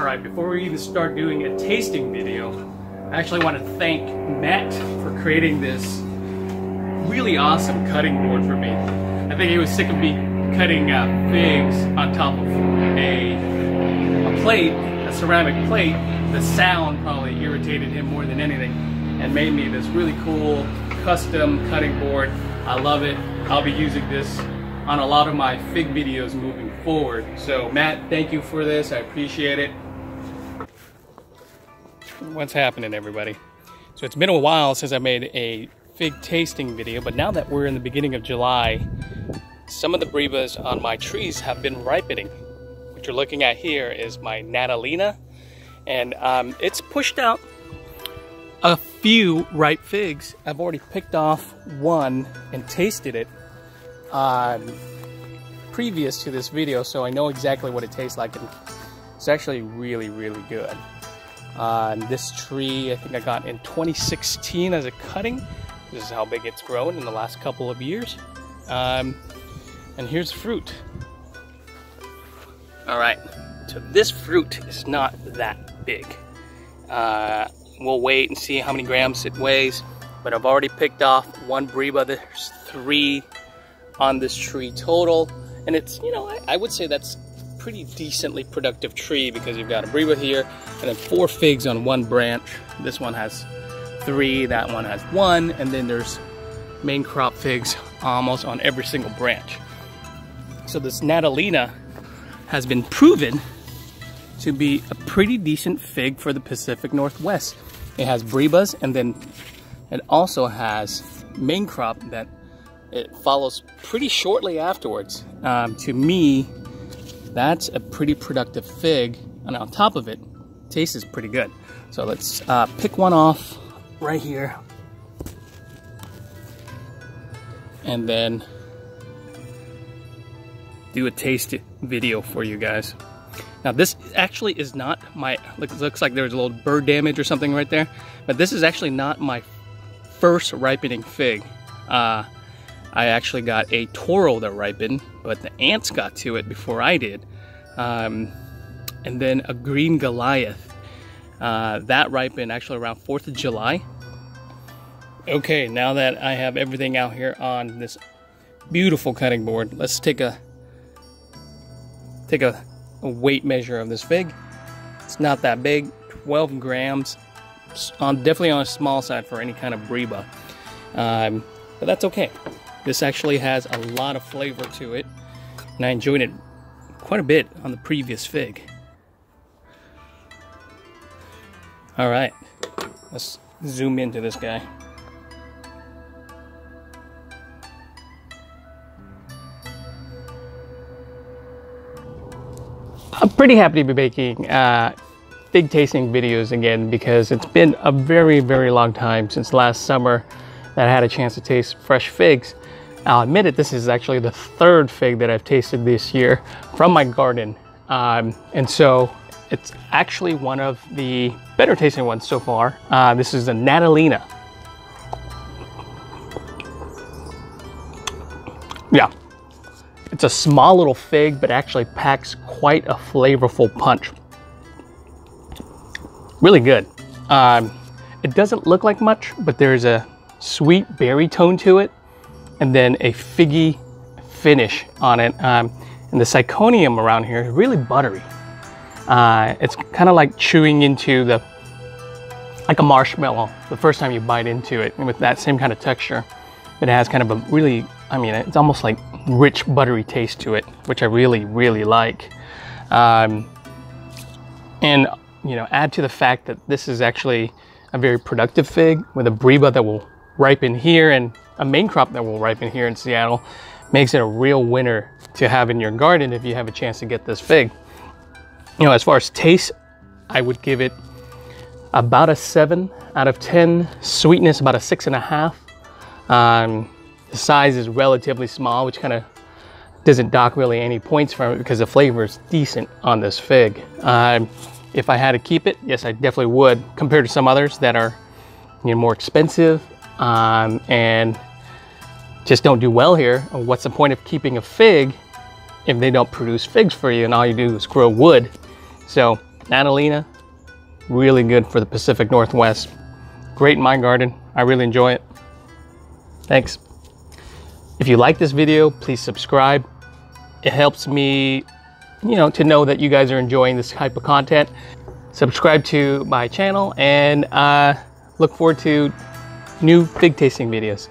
All right, before we even start doing a tasting video, I actually want to thank Matt for creating this really awesome cutting board for me. I think he was sick of me cutting uh, figs on top of a, a plate, a ceramic plate. The sound probably irritated him more than anything and made me this really cool custom cutting board. I love it. I'll be using this on a lot of my fig videos moving forward. So Matt, thank you for this. I appreciate it. What's happening everybody? So it's been a while since I made a fig tasting video, but now that we're in the beginning of July, some of the brevas on my trees have been ripening. What you're looking at here is my Natalina, and um, it's pushed out a few ripe figs. I've already picked off one and tasted it um, previous to this video, so I know exactly what it tastes like, and it's actually really, really good. Uh, this tree, I think I got in 2016 as a cutting. This is how big it's grown in the last couple of years. Um, and here's fruit. All right, so this fruit is not that big. Uh, we'll wait and see how many grams it weighs, but I've already picked off one breva. There's three on this tree total. And it's, you know, I, I would say that's pretty decently productive tree because you've got a breva here and then four figs on one branch. This one has three, that one has one, and then there's main crop figs almost on every single branch. So this Natalina has been proven to be a pretty decent fig for the Pacific Northwest. It has brevas and then it also has main crop that it follows pretty shortly afterwards. Um, to me, that's a pretty productive fig, and on top of it, tastes pretty good. So let's uh, pick one off right here, and then do a taste video for you guys. Now this actually is not my, looks like there's a little bird damage or something right there, but this is actually not my first ripening fig. Uh, I actually got a Toro that ripened, but the ants got to it before I did. Um, and then a Green Goliath. Uh, that ripened actually around 4th of July. Okay, now that I have everything out here on this beautiful cutting board, let's take a take a, a weight measure of this fig. It's not that big, 12 grams. On definitely on a small side for any kind of breva, um, but that's okay. This actually has a lot of flavor to it, and I enjoyed it quite a bit on the previous fig. All right, let's zoom into this guy. I'm pretty happy to be making uh, fig tasting videos again because it's been a very, very long time since last summer that I had a chance to taste fresh figs. I'll admit it, this is actually the third fig that I've tasted this year from my garden. Um, and so it's actually one of the better tasting ones so far. Uh, this is the Natalina. Yeah, it's a small little fig, but actually packs quite a flavorful punch. Really good. Um, it doesn't look like much, but there's a sweet berry tone to it and then a figgy finish on it. Um, and the syconium around here is really buttery. Uh, it's kind of like chewing into the, like a marshmallow the first time you bite into it and with that same kind of texture. It has kind of a really, I mean, it's almost like rich buttery taste to it, which I really, really like. Um, and, you know, add to the fact that this is actually a very productive fig with a breva that will ripen here and a main crop that will ripen here in Seattle makes it a real winner to have in your garden if you have a chance to get this fig. You know, as far as taste, I would give it about a seven out of 10. Sweetness, about a six and a half. Um, the size is relatively small, which kind of doesn't dock really any points from it because the flavor is decent on this fig. Um, if I had to keep it, yes, I definitely would compared to some others that are you know, more expensive um, and just don't do well here, what's the point of keeping a fig if they don't produce figs for you and all you do is grow wood? So Natalina, really good for the Pacific Northwest. Great in my garden. I really enjoy it. Thanks. If you like this video, please subscribe. It helps me, you know, to know that you guys are enjoying this type of content. Subscribe to my channel and uh, look forward to new fig tasting videos.